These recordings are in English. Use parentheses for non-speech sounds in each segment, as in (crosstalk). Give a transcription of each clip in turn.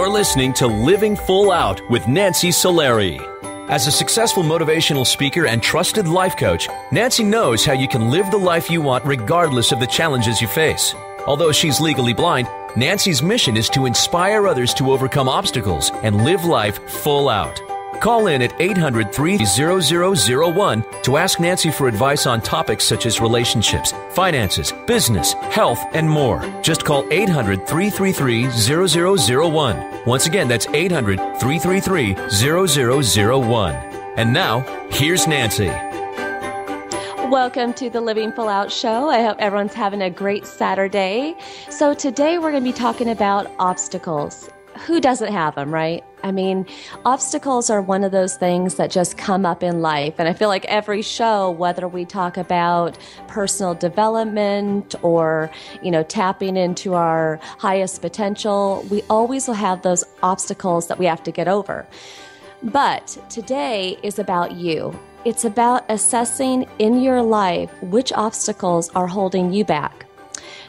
You're listening to Living Full Out with Nancy Solari. As a successful motivational speaker and trusted life coach, Nancy knows how you can live the life you want regardless of the challenges you face. Although she's legally blind, Nancy's mission is to inspire others to overcome obstacles and live life full out. Call in at 800 3001 to ask Nancy for advice on topics such as relationships, finances, business, health, and more. Just call 800 333 0001. Once again, that's 800 333 0001. And now, here's Nancy. Welcome to the Living Full Out Show. I hope everyone's having a great Saturday. So, today we're going to be talking about obstacles who doesn't have them, right? I mean, obstacles are one of those things that just come up in life. And I feel like every show, whether we talk about personal development or, you know, tapping into our highest potential, we always will have those obstacles that we have to get over. But today is about you. It's about assessing in your life which obstacles are holding you back.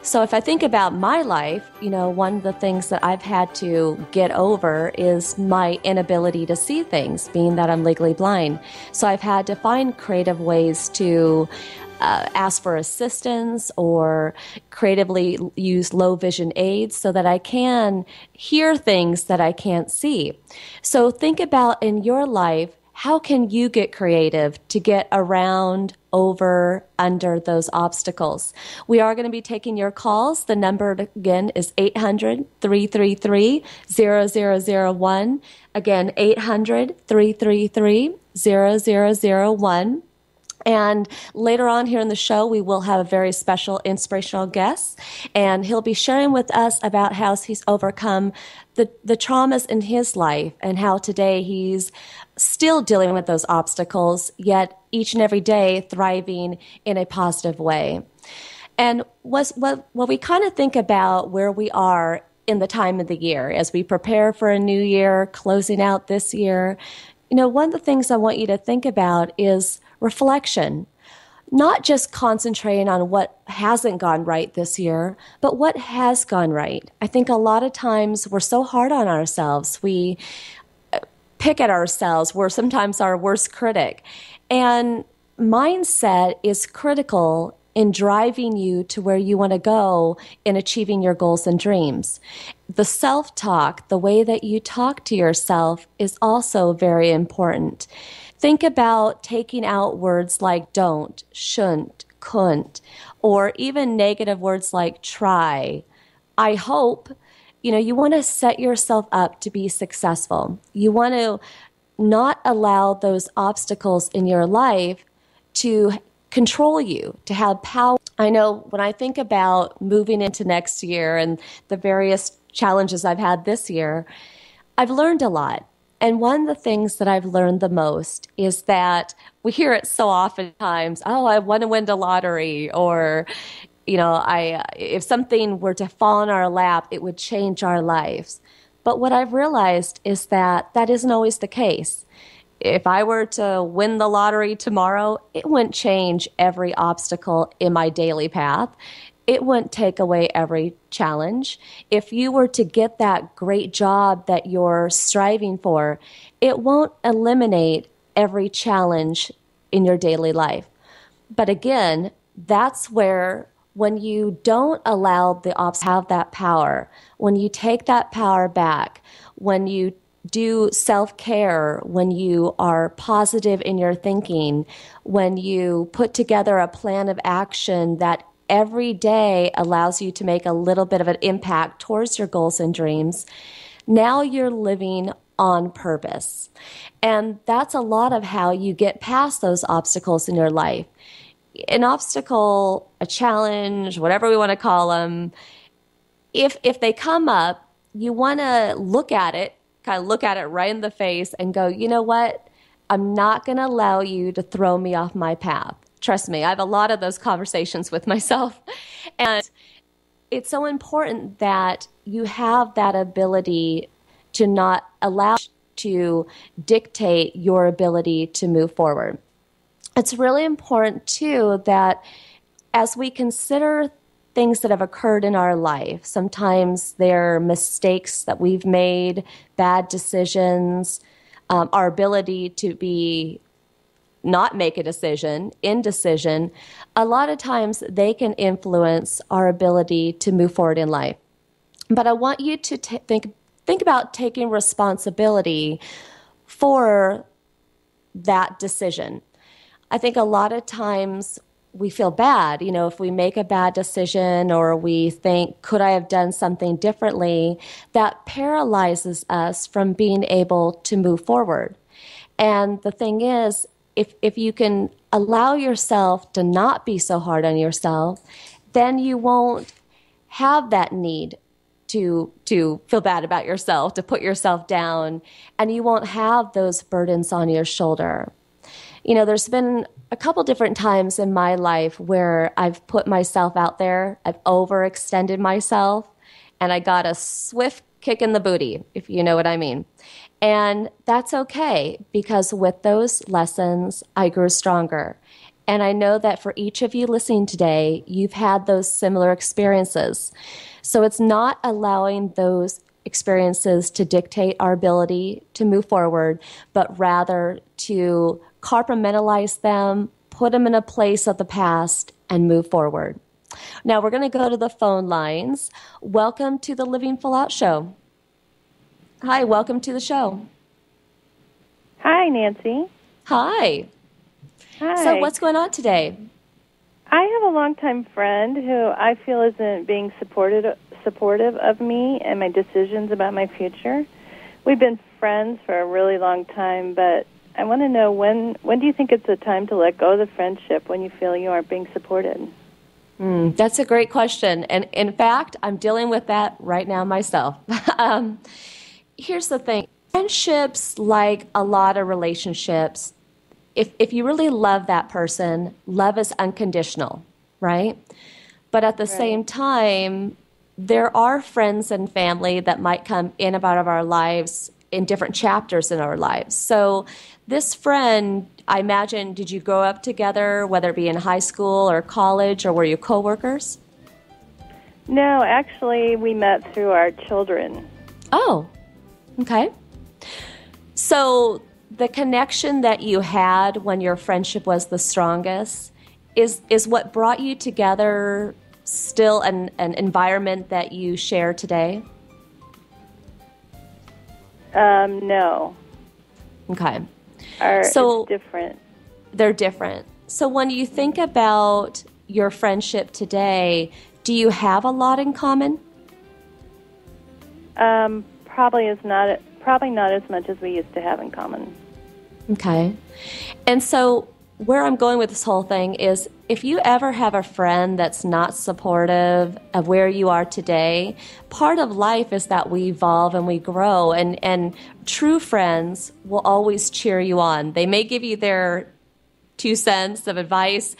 So if I think about my life, you know, one of the things that I've had to get over is my inability to see things, being that I'm legally blind. So I've had to find creative ways to uh, ask for assistance or creatively use low vision aids so that I can hear things that I can't see. So think about in your life how can you get creative to get around, over, under those obstacles? We are going to be taking your calls. The number again is 800 333 0001. Again, 800 333 0001. And later on here in the show, we will have a very special inspirational guest, and he'll be sharing with us about how he's overcome the, the traumas in his life and how today he's still dealing with those obstacles, yet each and every day thriving in a positive way. And what, what we kind of think about where we are in the time of the year as we prepare for a new year, closing out this year, you know, one of the things I want you to think about is reflection. Not just concentrating on what hasn't gone right this year, but what has gone right. I think a lot of times we're so hard on ourselves. We pick at ourselves. We're sometimes our worst critic. And mindset is critical in driving you to where you want to go in achieving your goals and dreams. The self talk, the way that you talk to yourself, is also very important. Think about taking out words like don't, shouldn't, couldn't, or even negative words like try. I hope, you know, you want to set yourself up to be successful. You want to not allow those obstacles in your life to control you, to have power. I know when I think about moving into next year and the various challenges I've had this year, I've learned a lot. And one of the things that I've learned the most is that we hear it so often times, oh, I want to win the lottery or you know, I if something were to fall in our lap, it would change our lives. But what I've realized is that that isn't always the case. If I were to win the lottery tomorrow, it wouldn't change every obstacle in my daily path it wouldn't take away every challenge. If you were to get that great job that you're striving for, it won't eliminate every challenge in your daily life. But again, that's where when you don't allow the ops have that power, when you take that power back, when you do self care, when you are positive in your thinking, when you put together a plan of action that every day allows you to make a little bit of an impact towards your goals and dreams, now you're living on purpose. And that's a lot of how you get past those obstacles in your life. An obstacle, a challenge, whatever we want to call them, if if they come up, you want to look at it, kind of look at it right in the face and go, "You know what? I'm not going to allow you to throw me off my path. Trust me, I have a lot of those conversations with myself. (laughs) And it's so important that you have that ability to not allow to dictate your ability to move forward. It's really important too that as we consider things that have occurred in our life. Sometimes they're mistakes that we've made, bad decisions, um, our ability to be not make a decision, indecision. A lot of times they can influence our ability to move forward in life. But I want you to t- think think about taking responsibility for that decision. I think a lot of times we feel bad, you know, if we make a bad decision or we think, could I have done something differently? That paralyzes us from being able to move forward. And the thing is, if, if you can allow yourself to not be so hard on yourself, then you won't have that need to to feel bad about yourself, to put yourself down, and you won't have those burdens on your shoulder. You know, there's been a couple different times in my life where I've put myself out there, I've overextended myself, and I got a swift kick in the booty, if you know what I mean. And that's okay because with those lessons, I grew stronger. And I know that for each of you listening today, you've had those similar experiences. So it's not allowing those experiences to dictate our ability to move forward, but rather to compartmentalize them, put them in a place of the past, and move forward. Now we're going to go to the phone lines. Welcome to the Living Full Out Show. Hi, welcome to the show. Hi, Nancy. Hi. Hi. So, what's going on today? I have a longtime friend who I feel isn't being supported supportive of me and my decisions about my future. We've been friends for a really long time, but I want to know when when do you think it's a time to let go of the friendship when you feel you aren't being supported? Mm, that's a great question, and in fact, I'm dealing with that right now myself. (laughs) um, here's the thing: friendships, like a lot of relationships, if if you really love that person, love is unconditional, right? But at the right. same time, there are friends and family that might come in and out of our lives in different chapters in our lives. So this friend, I imagine, did you grow up together, whether it be in high school or college, or were you coworkers? No, actually, we met through our children. Oh, okay. So the connection that you had when your friendship was the strongest is is what brought you together still an, an environment that you share today? Um, no. Okay. Are so different. They're different. So when you think about your friendship today, do you have a lot in common? Um, probably is not probably not as much as we used to have in common. Okay. And so where I'm going with this whole thing is if you ever have a friend that's not supportive of where you are today, part of life is that we evolve and we grow and and true friends will always cheer you on. They may give you their two cents of advice,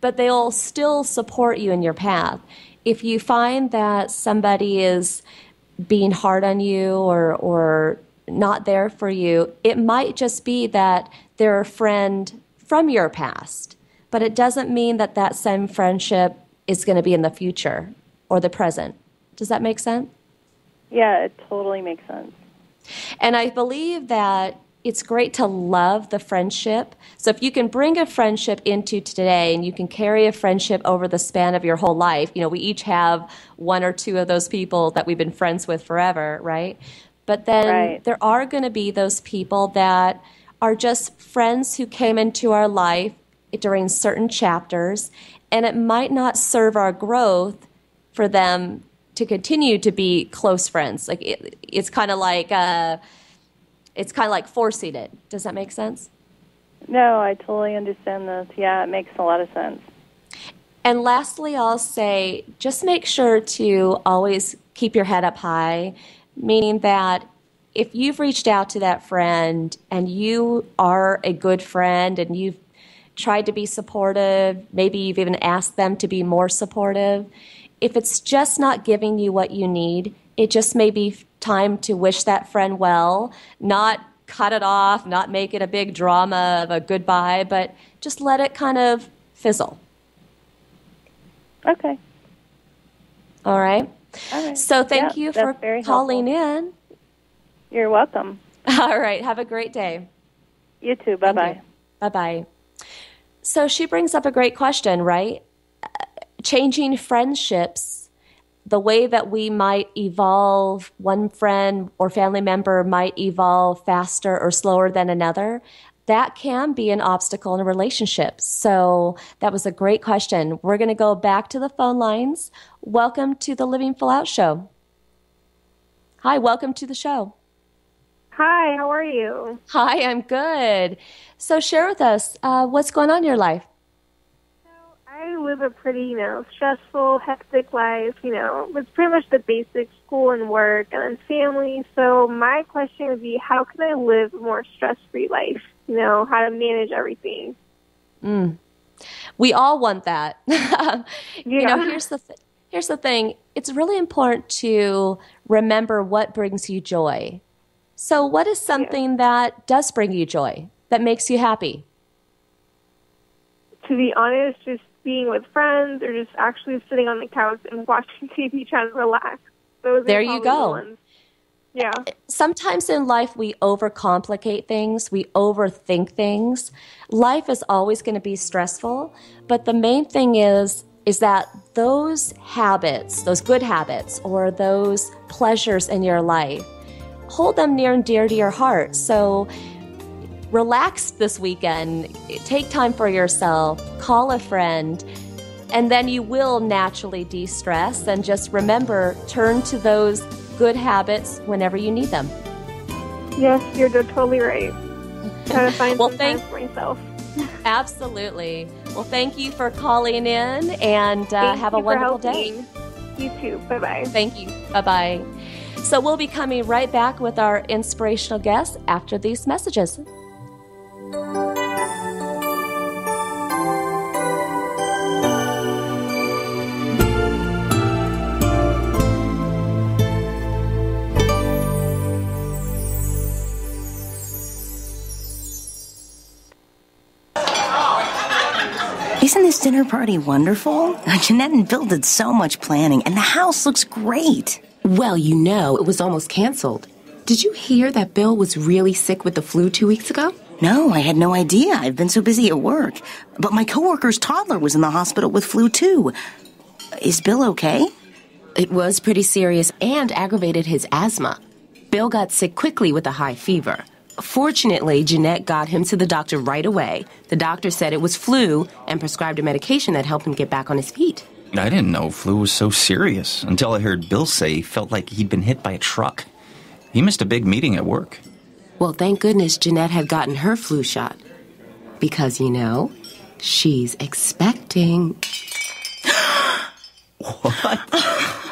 but they'll still support you in your path. If you find that somebody is being hard on you or or not there for you, it might just be that they're a friend from your past, but it doesn't mean that that same friendship is going to be in the future or the present. Does that make sense? Yeah, it totally makes sense. And I believe that it's great to love the friendship. So if you can bring a friendship into today and you can carry a friendship over the span of your whole life, you know, we each have one or two of those people that we've been friends with forever, right? But then right. there are going to be those people that are just friends who came into our life during certain chapters, and it might not serve our growth for them to continue to be close friends. Like it, it's kind of like uh, it's kind of like forcing it. Does that make sense? No, I totally understand this. Yeah, it makes a lot of sense. And lastly, I'll say just make sure to always keep your head up high, meaning that if you've reached out to that friend and you are a good friend and you've tried to be supportive, maybe you've even asked them to be more supportive, if it's just not giving you what you need, it just may be time to wish that friend well, not cut it off, not make it a big drama of a goodbye, but just let it kind of fizzle. Okay. All right. All right. So thank Yeah, you for calling helpful. in. You're welcome. (laughs) All right. Have a great day. You too. Bye bye. Bye bye. So she brings up a great question, right? Uh, Changing friendships, the way that we might evolve, one friend or family member might evolve faster or slower than another. That can be an obstacle in a relationship. So that was a great question. We're going to go back to the phone lines. Welcome to the Living Full Out Show. Hi, welcome to the show. Hi, how are you? Hi, I'm good. So share with us uh, what's going on in your life. I live a pretty, you know, stressful, hectic life, you know, it's pretty much the basic school and work and family. So my question would be, how can I live a more stress-free life? You know, how to manage everything. We all want that. (laughs) You know, here's the th- here's the thing. It's really important to remember what brings you joy. So, what is something that does bring you joy that makes you happy? To be honest, just being with friends or just actually sitting on the couch and (laughs) watching TV trying to relax. Those There are you probably the go. Yeah. Uh, sometimes in life we overcomplicate things, we overthink things. Life is always going to be stressful, but the main thing is is that those habits, those good habits or those pleasures in your life, hold them near and dear to your heart. So relax this weekend, take time for yourself, call a friend, and then you will naturally de stress. And just remember, turn to those good habits whenever you need them. Yes, you're totally right. (laughs) Try to find Well, some thank- time for myself. (laughs) Absolutely. Well, thank you for calling in and uh, have a wonderful day. You too. Bye bye. Thank you. Bye bye. So, we'll be coming right back with our inspirational guests after these messages. Isn't this dinner party wonderful? (laughs) Jeanette and Bill did so much planning, and the house looks great. Well, you know, it was almost canceled. Did you hear that Bill was really sick with the flu two weeks ago? No, I had no idea. I've been so busy at work. But my coworker's toddler was in the hospital with flu too. Is Bill okay? It was pretty serious and aggravated his asthma. Bill got sick quickly with a high fever. Fortunately, Jeanette got him to the doctor right away. The doctor said it was flu and prescribed a medication that helped him get back on his feet. I didn't know flu was so serious until I heard Bill say he felt like he'd been hit by a truck. He missed a big meeting at work. Well, thank goodness Jeanette had gotten her flu shot. Because, you know, she's expecting. (gasps) What?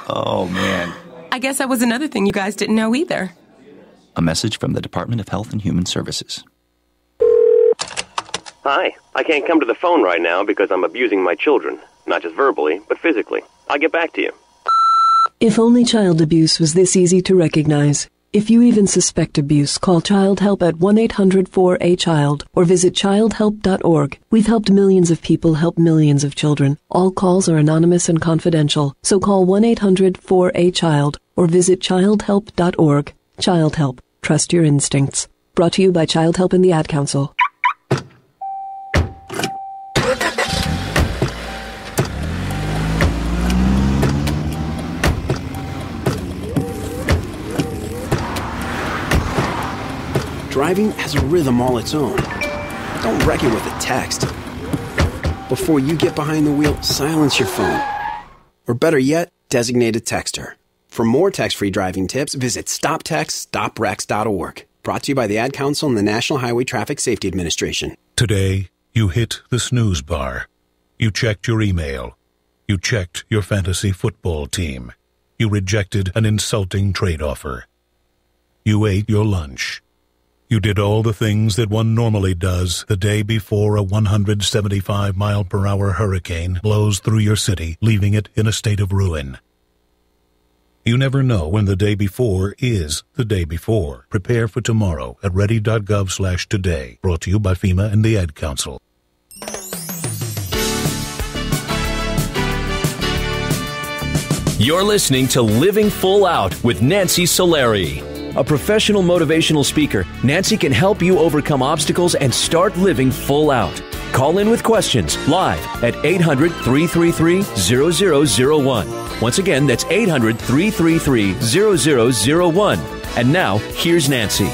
oh, man. I guess that was another thing you guys didn't know either. A message from the Department of Health and Human Services. Hi. I can't come to the phone right now because I'm abusing my children. Not just verbally, but physically. I'll get back to you. If only child abuse was this easy to recognize. If you even suspect abuse, call Childhelp at 1-800-4A-CHILD or visit childhelp.org. We've helped millions of people help millions of children. All calls are anonymous and confidential, so call 1-800-4A-CHILD or visit childhelp.org. Childhelp. Trust your instincts. Brought to you by Childhelp and the Ad Council. Driving has a rhythm all its own. Don't wreck it with a text. Before you get behind the wheel, silence your phone. Or better yet, designate a texter. For more text free driving tips, visit stoptextsstopwrecks.org. Brought to you by the Ad Council and the National Highway Traffic Safety Administration. Today, you hit the snooze bar. You checked your email. You checked your fantasy football team. You rejected an insulting trade offer. You ate your lunch. You did all the things that one normally does the day before a 175 mile per hour hurricane blows through your city, leaving it in a state of ruin. You never know when the day before is the day before. Prepare for tomorrow at ready.gov slash today. Brought to you by FEMA and the Ad Council. You're listening to Living Full Out with Nancy Solari. A professional motivational speaker, Nancy can help you overcome obstacles and start living full out. Call in with questions live at 800 333 0001. Once again, that's 800 333 0001. And now, here's Nancy.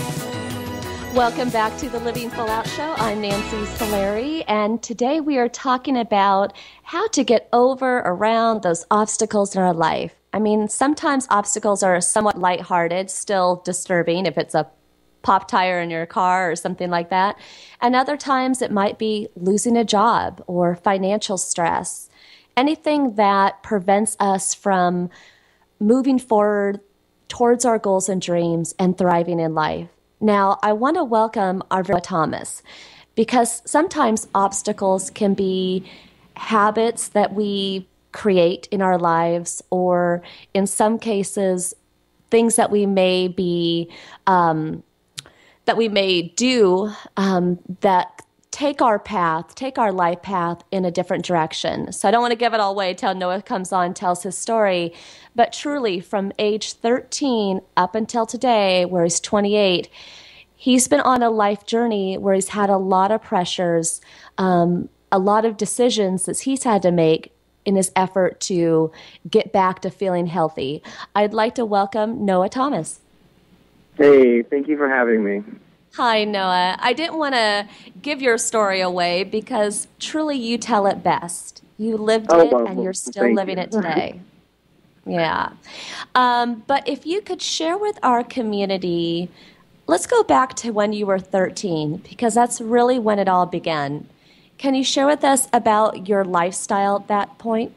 Welcome back to the Living Full Out Show. I'm Nancy Solari, and today we are talking about how to get over around those obstacles in our life. I mean, sometimes obstacles are somewhat lighthearted, still disturbing if it's a pop tire in your car or something like that. And other times it might be losing a job or financial stress. Anything that prevents us from moving forward towards our goals and dreams and thriving in life. Now, I want to welcome Arvilla Thomas because sometimes obstacles can be habits that we create in our lives, or in some cases, things that we may be um, that we may do um, that take our path, take our life path in a different direction. So I don't want to give it all away until Noah comes on, tells his story. But truly, from age 13 up until today, where he's 28, he's been on a life journey where he's had a lot of pressures, um, a lot of decisions that he's had to make in his effort to get back to feeling healthy. I'd like to welcome Noah Thomas. Hey, thank you for having me. Hi, Noah. I didn't want to give your story away because truly you tell it best. You lived Oh, it well, and you're still thank living you. it today. (laughs) yeah. Um, but if you could share with our community, let's go back to when you were 13 because that's really when it all began. Can you share with us about your lifestyle at that point?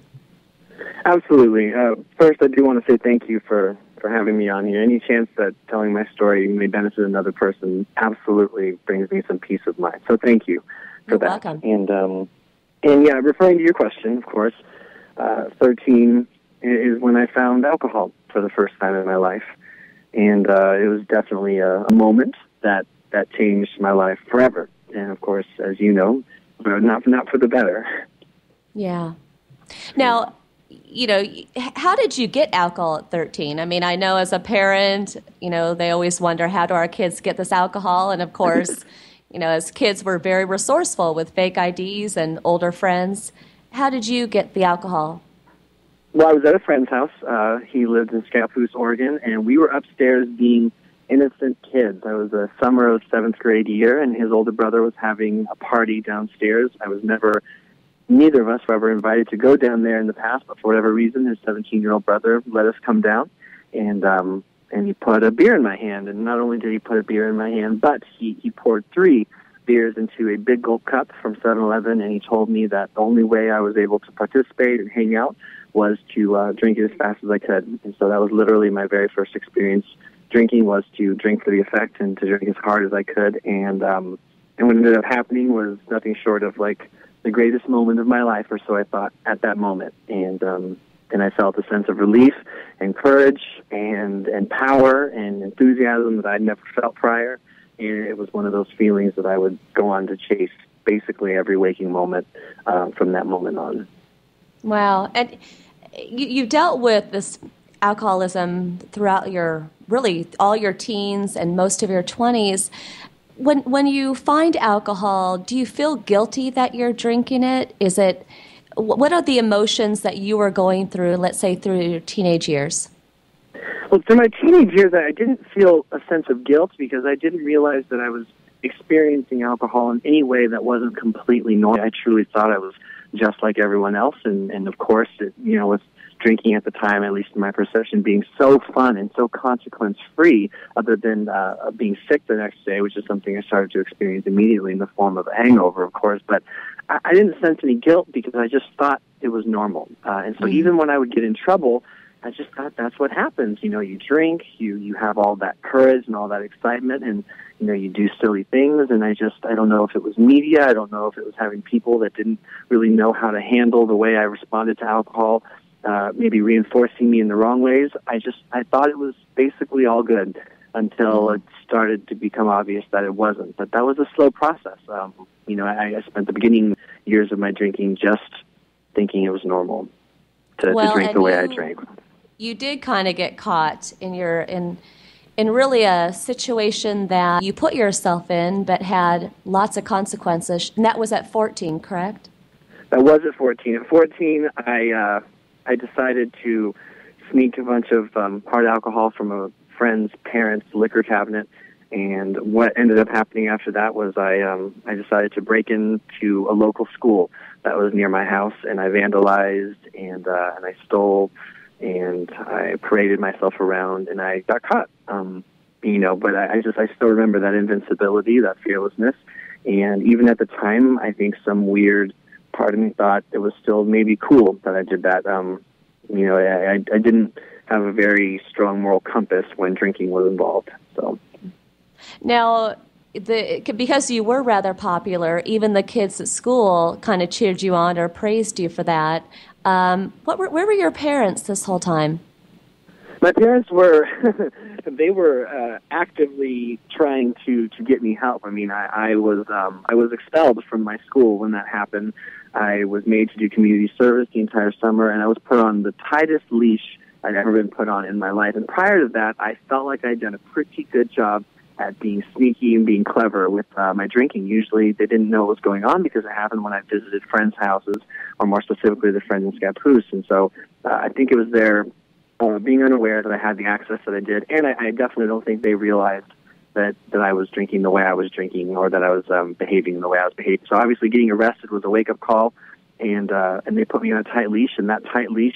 Absolutely. Uh, first, I do want to say thank you for, for having me on here. Any chance that telling my story may benefit another person absolutely brings me some peace of mind. So thank you for You're that. welcome. And um, and yeah, referring to your question, of course, uh, 13 is when I found alcohol for the first time in my life, and uh, it was definitely a, a moment that that changed my life forever. And of course, as you know, not not for the better. Yeah. Now, you know, how did you get alcohol at 13? I mean, I know as a parent, you know, they always wonder how do our kids get this alcohol? And of course, (laughs) you know, as kids, we're very resourceful with fake IDs and older friends. How did you get the alcohol? Well, I was at a friend's house. Uh, he lived in Scappoose, Oregon, and we were upstairs being innocent kids. I was a summer of seventh grade year, and his older brother was having a party downstairs. I was never, neither of us were ever invited to go down there in the past, but for whatever reason, his 17 year old brother let us come down, and um, and he put a beer in my hand. And not only did he put a beer in my hand, but he he poured three beers into a big gulp cup from 7-Eleven, and he told me that the only way I was able to participate and hang out was to uh, drink it as fast as I could. And so that was literally my very first experience drinking was to drink for the effect and to drink as hard as I could. And um, and what ended up happening was nothing short of like the greatest moment of my life, or so I thought at that moment. And um, and I felt a sense of relief and courage and and power and enthusiasm that I'd never felt prior. And it was one of those feelings that I would go on to chase basically every waking moment uh, from that moment on. Wow. And you, you dealt with this alcoholism throughout your really all your teens and most of your 20s. When when you find alcohol, do you feel guilty that you're drinking it? Is it what are the emotions that you were going through, let's say through your teenage years? Well, through my teenage years, I didn't feel a sense of guilt because I didn't realize that I was experiencing alcohol in any way that wasn't completely normal. I truly thought I was just like everyone else, and and of course, it, you know, with drinking at the time, at least in my perception, being so fun and so consequence free, other than uh, being sick the next day, which is something I started to experience immediately in the form of a hangover, of course. But I, I didn't sense any guilt because I just thought it was normal, uh, and so even when I would get in trouble. I just thought that's what happens. You know, you drink, you you have all that courage and all that excitement, and you know you do silly things. And I just I don't know if it was media, I don't know if it was having people that didn't really know how to handle the way I responded to alcohol, uh, maybe reinforcing me in the wrong ways. I just I thought it was basically all good until it started to become obvious that it wasn't. But that was a slow process. Um, you know, I, I spent the beginning years of my drinking just thinking it was normal to, Well, to drink the way I drank. you did kind of get caught in your in in really a situation that you put yourself in, but had lots of consequences. And that was at 14, correct? That was at 14. At 14, I uh, I decided to sneak a bunch of um, hard alcohol from a friend's parents' liquor cabinet. And what ended up happening after that was I um, I decided to break into a local school that was near my house, and I vandalized and uh, and I stole and I paraded myself around, and I got caught. Um, you know, but I, I just I still remember that invincibility, that fearlessness, and even at the time, I think some weird part of me thought it was still maybe cool that I did that. Um, you know, I, I didn't have a very strong moral compass when drinking was involved. So now, the because you were rather popular, even the kids at school kind of cheered you on or praised you for that. Um, what were, where were your parents this whole time? My parents were (laughs) they were uh, actively trying to to get me help. I mean, I, I was um, I was expelled from my school when that happened. I was made to do community service the entire summer, and I was put on the tightest leash I'd ever been put on in my life. And prior to that, I felt like I'd done a pretty good job at being sneaky and being clever with uh, my drinking. Usually, they didn't know what was going on because it happened when I visited friends' houses, or more specifically, the friends in Scappoose. And so, uh, I think it was their uh, being unaware that I had the access that I did, and I, I definitely don't think they realized that that I was drinking the way I was drinking, or that I was um, behaving the way I was behaving. So obviously, getting arrested was a wake up call, and uh, and they put me on a tight leash, and that tight leash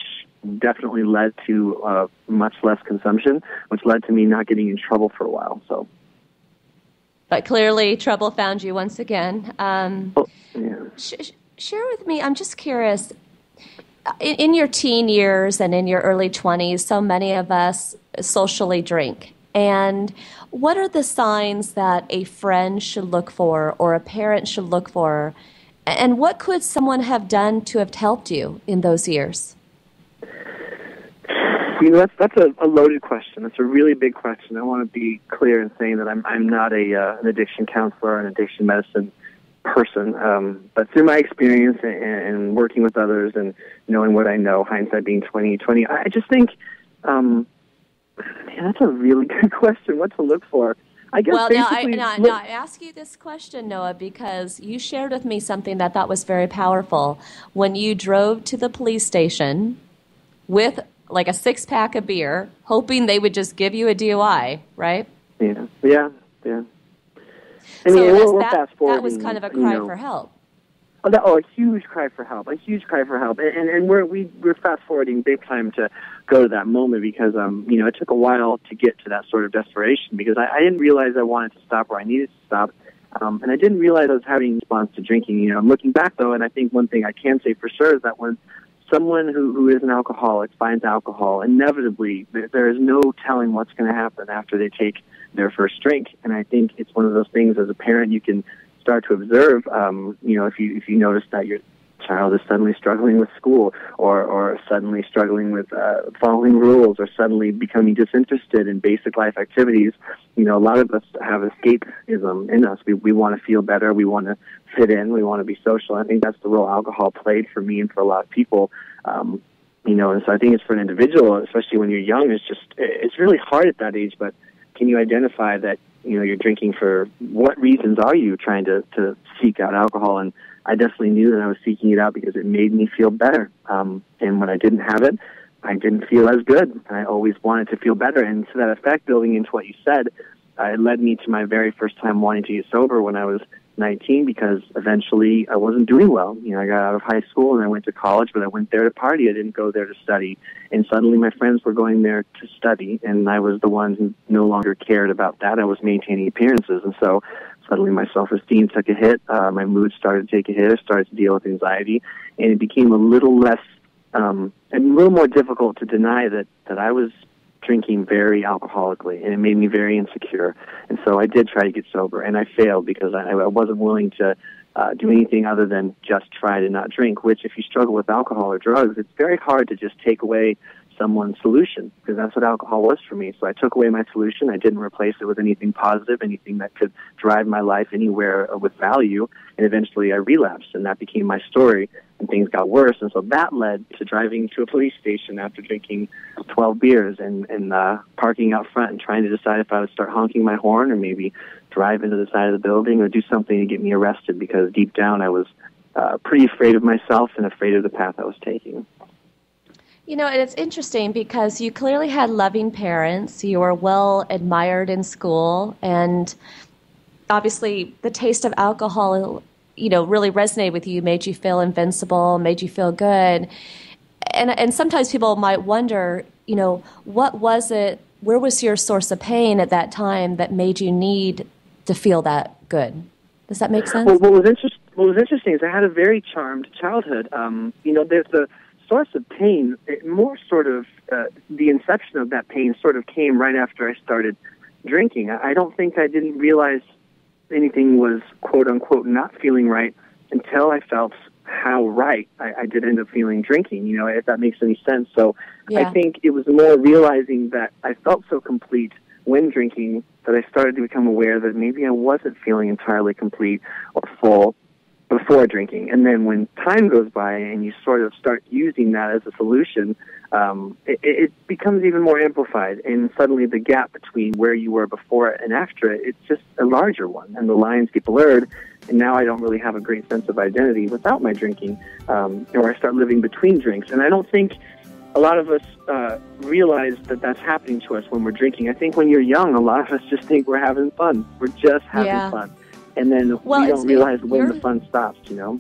definitely led to uh, much less consumption, which led to me not getting in trouble for a while. So. But clearly, trouble found you once again. Um, oh, yeah. sh- share with me. I'm just curious in, in your teen years and in your early 20s, so many of us socially drink. And what are the signs that a friend should look for or a parent should look for? And what could someone have done to have helped you in those years? You know, that's that's a, a loaded question. It's a really big question. I want to be clear in saying that I'm I'm not a uh, an addiction counselor, an addiction medicine person. Um, but through my experience and, and working with others and knowing what I know, hindsight being twenty twenty, I just think, um, man, that's a really (laughs) good question. What to look for? I guess well, now I, now, now I ask you this question, Noah, because you shared with me something that I thought was very powerful. When you drove to the police station with like a six pack of beer, hoping they would just give you a DUI, right? Yeah, yeah, yeah. I so mean, that's- we're, we're that, that was kind of a you cry know. for help. Oh, oh, a huge cry for help, a huge cry for help, and and we're we we're fast forwarding big time to go to that moment because um you know it took a while to get to that sort of desperation because I, I didn't realize I wanted to stop or I needed to stop, um and I didn't realize I was having a response to drinking. You know, I'm looking back though, and I think one thing I can say for sure is that when someone who who is an alcoholic finds alcohol, inevitably there, there is no telling what's going to happen after they take their first drink, and I think it's one of those things as a parent you can start to observe. Um, you know, if you if you notice that your child is suddenly struggling with school, or or suddenly struggling with uh, following rules, or suddenly becoming disinterested in basic life activities, you know, a lot of us have escapism in us. We we want to feel better. We want to fit in. We want to be social. I think that's the role alcohol played for me and for a lot of people. Um, you know, and so I think it's for an individual, especially when you're young. It's just it's really hard at that age, but can you identify that you know you're drinking for what reasons are you trying to to seek out alcohol? And i definitely knew that i was seeking it out because it made me feel better. Um and when i didn't have it i didn't feel as good. I always wanted to feel better. And to that effect building into what you said uh, it led me to my very first time wanting to get sober when i was 19 because eventually I wasn't doing well. You know, I got out of high school and I went to college, but I went there to party. I didn't go there to study. And suddenly my friends were going there to study, and I was the one who no longer cared about that. I was maintaining appearances. And so suddenly my self-esteem took a hit. Uh, my mood started to take a hit. I started to deal with anxiety, and it became a little less, um, and a little more difficult to deny that, that I was drinking very alcoholically, and it made me very insecure. And so I did try to get sober, and I failed because I, I wasn't willing to uh, do anything other than just try to not drink. Which, if you struggle with alcohol or drugs, it's very hard to just take away someone's solution because that's what alcohol was for me. So I took away my solution. I didn't replace it with anything positive, anything that could drive my life anywhere with value. And eventually I relapsed and that became my story and things got worse. And so that led to driving to a police station after drinking 12 beers and, and uh, parking out front and trying to decide if I would start honking my horn or maybe drive into the side of the building or do something to get me arrested because deep down I was uh, pretty afraid of myself and afraid of the path I was taking. You know, and it's interesting because you clearly had loving parents. You were well admired in school, and obviously, the taste of alcohol, you know, really resonated with you, made you feel invincible, made you feel good. And and sometimes people might wonder, you know, what was it? Where was your source of pain at that time that made you need to feel that good? Does that make sense? Well, what was interesting what was interesting is I had a very charmed childhood. Um, you know, there's a source of pain, it more sort of uh, the inception of that pain sort of came right after I started drinking. I don't think I didn't realize anything was quote unquote not feeling right until I felt how right I, I did end up feeling drinking, you know, if that makes any sense. So yeah. I think it was more realizing that I felt so complete when drinking that I started to become aware that maybe I wasn't feeling entirely complete or full before drinking. And then when time goes by and you sort of start using that as a solution, um, it, it becomes even more amplified. And suddenly the gap between where you were before and after it, it's just a larger one. And the lines get blurred. And now I don't really have a great sense of identity without my drinking, um, or I start living between drinks. And I don't think a lot of us uh, realize that that's happening to us when we're drinking. I think when you're young, a lot of us just think we're having fun. We're just having yeah. fun and then well, we don't realize when the fun stops, you know?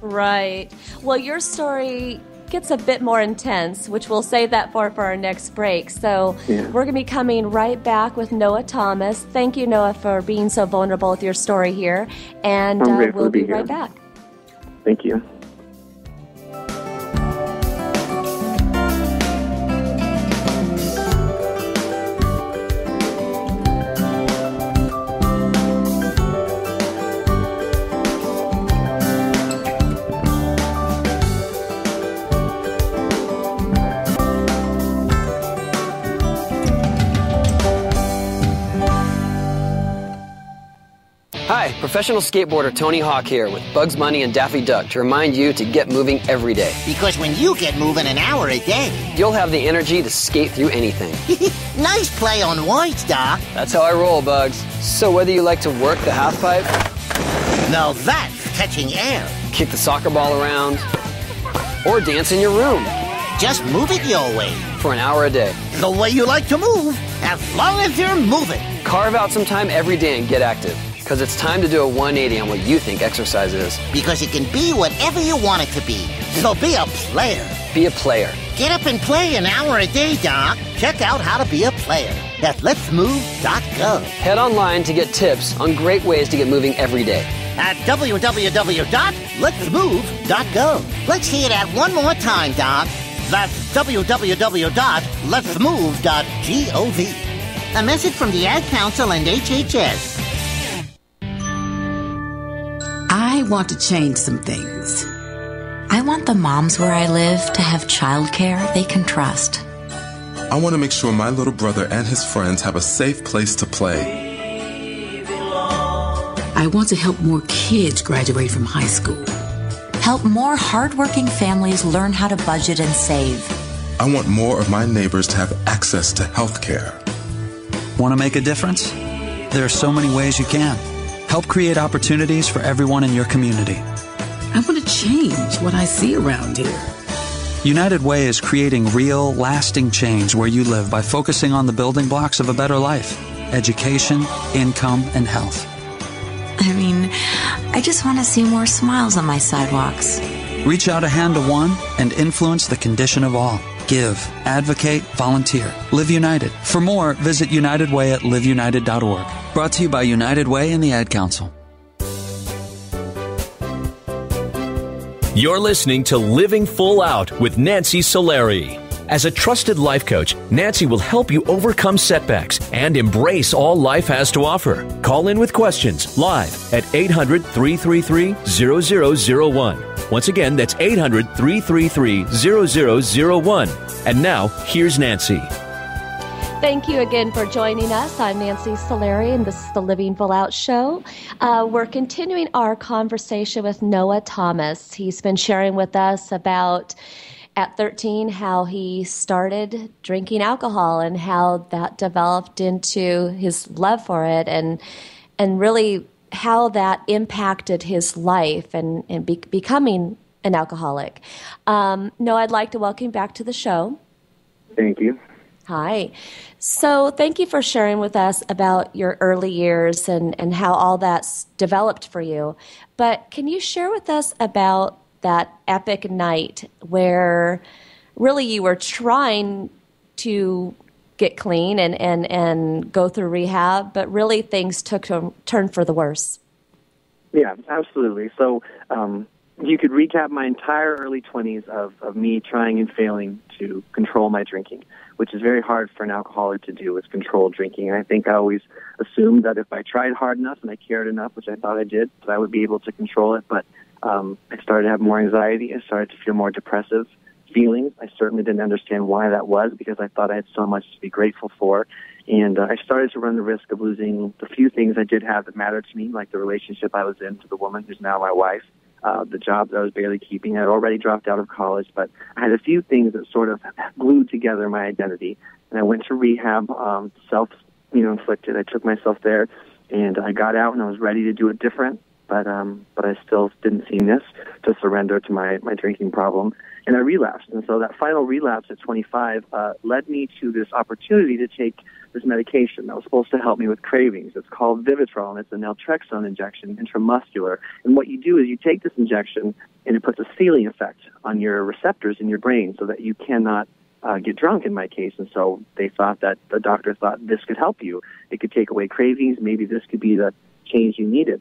Right. Well, your story gets a bit more intense, which we'll save that for for our next break. So yeah. we're going to be coming right back with Noah Thomas. Thank you, Noah, for being so vulnerable with your story here, and uh, we'll be, be right back. Thank you. Professional skateboarder Tony Hawk here with Bugs Bunny and Daffy Duck to remind you to get moving every day. Because when you get moving an hour a day, you'll have the energy to skate through anything. (laughs) nice play on words, Doc. That's how I roll, Bugs. So whether you like to work the half pipe, now that's catching air, kick the soccer ball around, or dance in your room, just move it your way for an hour a day. The way you like to move, as long as you're moving. Carve out some time every day and get active. Because it's time to do a 180 on what you think exercise is. Because it can be whatever you want it to be. So be a player. Be a player. Get up and play an hour a day, Doc. Check out how to be a player at letsmove.gov. Head online to get tips on great ways to get moving every day. At www.letsmove.gov. Let's hear that one more time, Doc. That's www.letsmove.gov. A message from the Ad Council and HHS. I want to change some things. I want the moms where I live to have childcare they can trust. I want to make sure my little brother and his friends have a safe place to play. I want to help more kids graduate from high school. Help more hardworking families learn how to budget and save. I want more of my neighbors to have access to health care. Want to make a difference? There are so many ways you can. Help create opportunities for everyone in your community. I want to change what I see around here. United Way is creating real, lasting change where you live by focusing on the building blocks of a better life education, income, and health. I mean, I just want to see more smiles on my sidewalks. Reach out a hand to one and influence the condition of all. Give, advocate, volunteer. Live United. For more, visit United Way at liveunited.org. Brought to you by United Way and the Ad Council. You're listening to Living Full Out with Nancy Solari. As a trusted life coach, Nancy will help you overcome setbacks and embrace all life has to offer. Call in with questions live at 800 333 0001. Once again, that's 800 333 0001. And now, here's Nancy. Thank you again for joining us. I'm Nancy Solari, and this is the Living Full Out Show. Uh, we're continuing our conversation with Noah Thomas. He's been sharing with us about at 13 how he started drinking alcohol and how that developed into his love for it and and really how that impacted his life and, and be, becoming an alcoholic. Um, no, I'd like to welcome you back to the show. Thank you. Hi. So, thank you for sharing with us about your early years and, and how all that's developed for you. But can you share with us about that epic night where really you were trying to get clean and, and, and go through rehab, but really things took a turn for the worse? Yeah, absolutely. So, um, you could recap my entire early 20s of, of me trying and failing to control my drinking, which is very hard for an alcoholic to do, is control drinking. And I think I always assumed that if I tried hard enough and I cared enough, which I thought I did, that I would be able to control it. But um, I started to have more anxiety. I started to feel more depressive feelings. I certainly didn't understand why that was because I thought I had so much to be grateful for. And uh, I started to run the risk of losing the few things I did have that mattered to me, like the relationship I was in to the woman who's now my wife uh, the job that I was barely keeping. I had already dropped out of college, but I had a few things that sort of glued together my identity. And I went to rehab, um, self, you know, inflicted. I took myself there, and I got out, and I was ready to do it different. But um, but I still didn't see this to surrender to my my drinking problem, and I relapsed. And so that final relapse at 25 uh, led me to this opportunity to take this medication that was supposed to help me with cravings. It's called Vivitrol, and it's a naltrexone injection, intramuscular. And what you do is you take this injection, and it puts a ceiling effect on your receptors in your brain so that you cannot uh, get drunk in my case. And so they thought that the doctor thought this could help you. It could take away cravings. Maybe this could be the change you needed.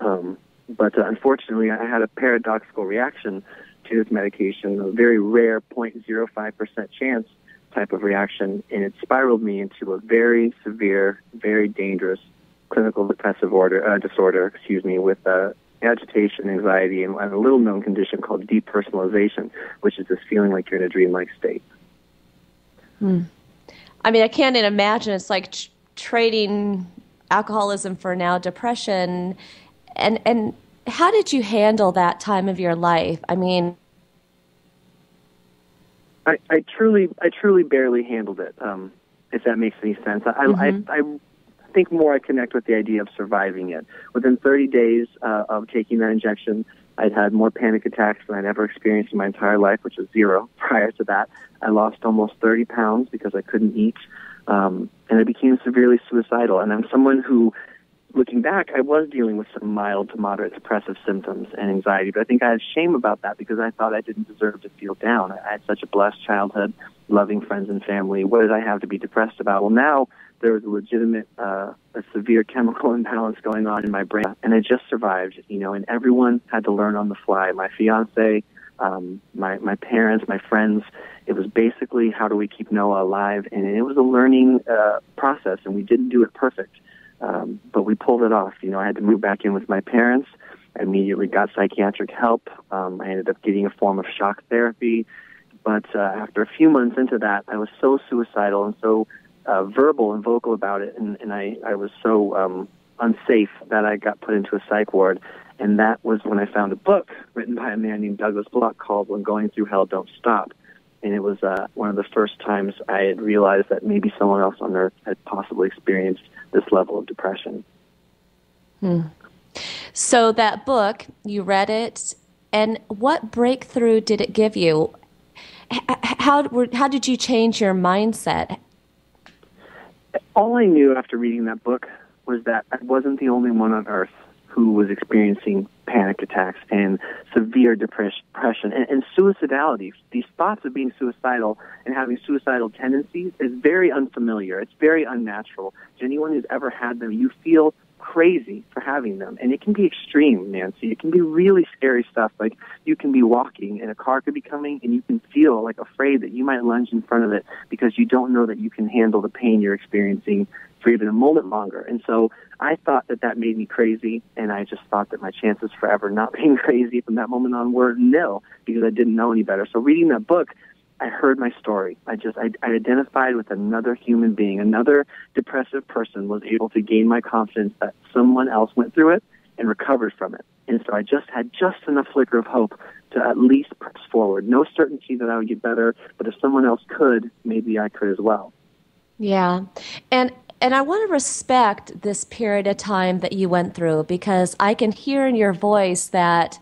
Um, but uh, unfortunately, I had a paradoxical reaction to this medication, a very rare 0.05% chance type of reaction, and it spiraled me into a very severe, very dangerous clinical depressive order, uh, disorder, excuse me, with uh, agitation, anxiety, and a little known condition called depersonalization, which is this feeling like you're in a dreamlike state. Hmm. I mean, I can't even imagine. It's like tr- trading alcoholism for now depression, and and how did you handle that time of your life? I mean, I, I truly, I truly barely handled it. Um, if that makes any sense, I, mm-hmm. I, I think more I connect with the idea of surviving it. Within 30 days uh, of taking that injection, I'd had more panic attacks than I'd ever experienced in my entire life, which was zero (laughs) prior to that. I lost almost 30 pounds because I couldn't eat, um, and I became severely suicidal. And I'm someone who looking back, I was dealing with some mild to moderate depressive symptoms and anxiety, but I think I had shame about that because I thought I didn't deserve to feel down. I had such a blessed childhood, loving friends and family. What did I have to be depressed about? Well, now there was a legitimate, uh, a severe (laughs) chemical imbalance going on in my brain, and I just survived, you know, and everyone had to learn on the fly. My fiance, um, my, my parents, my friends, it was basically how do we keep Noah alive, and it was a learning uh, process, and we didn't do it perfect um, but we pulled it off. You know, I had to move back in with my parents. I immediately got psychiatric help. Um, I ended up getting a form of shock therapy. But uh, after a few months into that, I was so suicidal and so uh, verbal and vocal about it, and, and I, I was so um, unsafe that I got put into a psych ward. And that was when I found a book written by a man named Douglas Bloch called When Going Through Hell Don't Stop. And it was uh, one of the first times I had realized that maybe someone else on earth had possibly experienced this level of depression. Hmm. So that book, you read it, and what breakthrough did it give you? How how did you change your mindset? All I knew after reading that book was that I wasn't the only one on earth who was experiencing panic attacks and severe depression and, and suicidality. These thoughts of being suicidal and having suicidal tendencies is very unfamiliar. It's very unnatural. To anyone who's ever had them, you feel crazy for having them. And it can be extreme, Nancy. It can be really scary stuff. Like you can be walking and a car could be coming and you can feel like afraid that you might lunge in front of it because you don't know that you can handle the pain you're experiencing for even a moment longer. And so I thought that that made me crazy, and I just thought that my chances forever not (laughs) being crazy from that moment on were nil because I didn't know any better. So reading that book, I heard my story. I just I, I identified with another human being, another depressive person was able to gain my confidence that someone else went through it and recovered from it. And so I just had just enough flicker of hope to at least press forward. No certainty that I would get better, but if someone else could, maybe I could as well. Yeah. And and I want to respect this period of time that you went through because I can hear in your voice that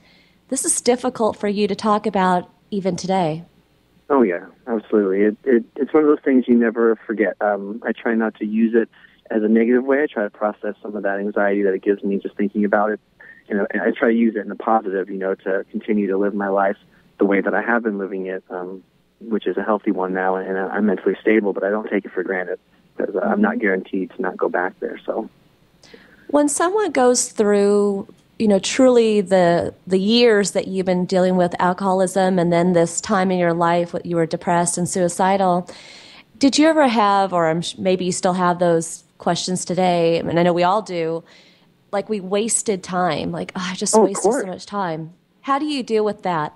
this is difficult for you to talk about even today. Oh yeah, absolutely. It, it it's one of those things you never forget. Um, I try not to use it as a negative way. I try to process some of that anxiety that it gives me just thinking about it. You know, and I try to use it in a positive. You know, to continue to live my life the way that I have been living it, um, which is a healthy one now, and I'm mentally stable. But I don't take it for granted because I'm not mm-hmm. guaranteed to not go back there. So, when someone goes through you know truly the the years that you've been dealing with alcoholism and then this time in your life what you were depressed and suicidal did you ever have or maybe you still have those questions today and i know we all do like we wasted time like oh, i just oh, wasted so much time how do you deal with that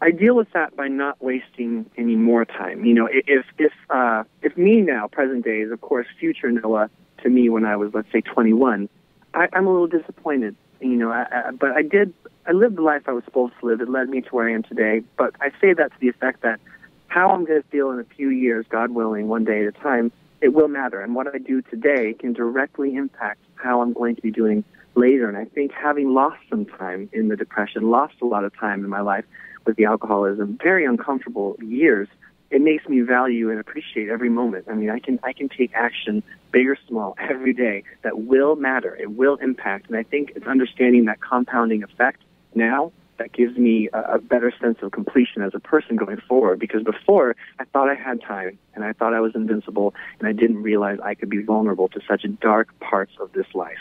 I deal with that by not wasting any more time. You know, if if uh, if me now, present day, is of course future Noah to me when I was let's say 21, I, I'm a little disappointed you know, I, I, but I did, I lived the life I was supposed to live. It led me to where I am today. But I say that to the effect that how I'm going to feel in a few years, God willing, one day at a time, it will matter. And what I do today can directly impact how I'm going to be doing later. And I think having lost some time in the depression, lost a lot of time in my life with the alcoholism, very uncomfortable years, it makes me value and appreciate every moment. I mean, I can I can take action, big or small, every day that will matter. It will impact, and I think it's understanding that compounding effect now that gives me a, a better sense of completion as a person going forward. Because before, I thought I had time, and I thought I was invincible, and I didn't realize I could be vulnerable to such dark parts of this life.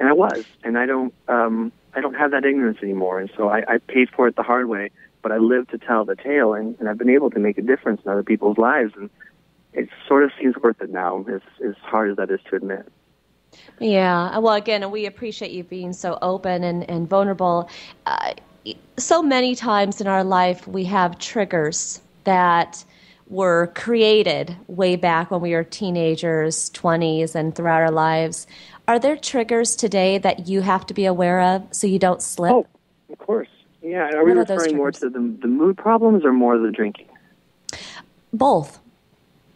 And I was, and I don't um, I don't have that ignorance anymore, and so I, I paid for it the hard way but I live to tell the tale, and, and I've been able to make a difference in other people's lives, and it sort of seems worth it now, as, as hard as that is to admit. Yeah, well, again, we appreciate you being so open and, and vulnerable. Uh, so many times in our life, we have triggers that were created way back when we were teenagers, 20s, and throughout our lives. Are there triggers today that you have to be aware of so you don't slip? Oh, of course. Yeah, are we referring more to the, the mood problems or more the drinking? Both.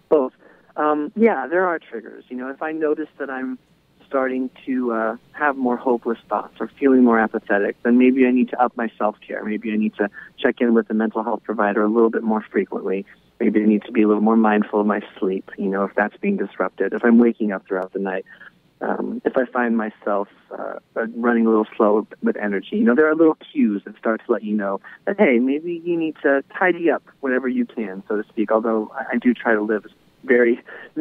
Both. Um, yeah, there are triggers. You know, if I notice that I'm starting to uh, have more hopeless thoughts or feeling more apathetic, then maybe I need to up my self care. Maybe I need to check in with a mental health provider a little bit more frequently. Maybe I need to be a little more mindful of my sleep, you know, if that's being disrupted, if I'm waking up throughout the night um, if I find myself uh, running a little slow with energy, you know, there are little cues that start to let you know that, hey, maybe you need to tidy up whatever you can, so to speak. Although I, I do try to live as very (laughs)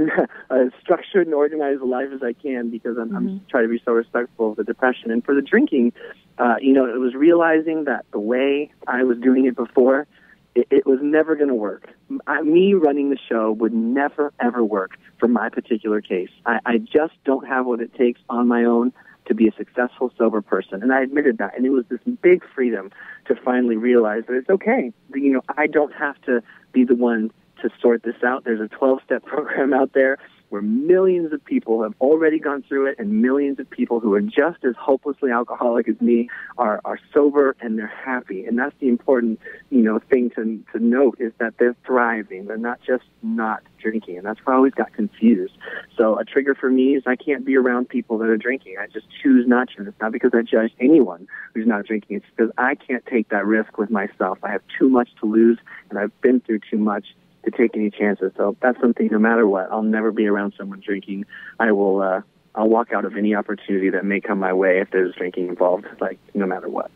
uh, structured and organized a life as I can because I'm, mm-hmm. I'm trying to be so respectful of the depression. And for the drinking, uh, you know, it was realizing that the way I was doing it before, it, it was never going to work. I, me running the show would never, ever work for my particular case. I, I just don't have what it takes on my own to be a successful sober person. And I admitted that. And it was this big freedom to finally realize that it's okay. You know, I don't have to be the one to sort this out. There's a 12 step (laughs) program out there where millions of people have already gone through it and millions of people who are just as hopelessly alcoholic as me are, are sober and they're happy. And that's the important, you know, thing to, to note is that they're thriving. They're not just not drinking. And that's why I always got confused. So a trigger for me is I can't be around people that are drinking. I just choose not to. It's not because I judge anyone who's not drinking. It's because I can't take that risk with myself. I have too much to lose and I've been through too much to take any chances. So that's something. No matter what, I'll never be around someone drinking. I will. uh I'll walk out of any opportunity that may come my way if there's drinking involved. Like no matter what.